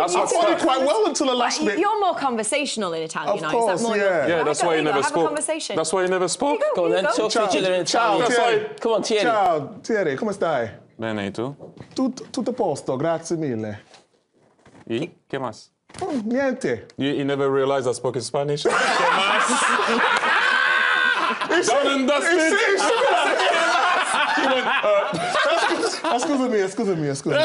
That's I thought it quite well until the last bit. You're more conversational in Italian, Of course, Is that more yeah. your- Yeah, that's why you never spoke. conversation. That's why you never spoke. Go on then, talk to each other in Italian. Come on, Thierry. Ciao, Thierry, come stai? Bene, tu? Tut- tutto a posto, grazie mille. E? Che más? Oh, niente. You, you never realized I spoke in Spanish? ¿Qué más? Done and dusted. Excuse me, excuse me, excuse me.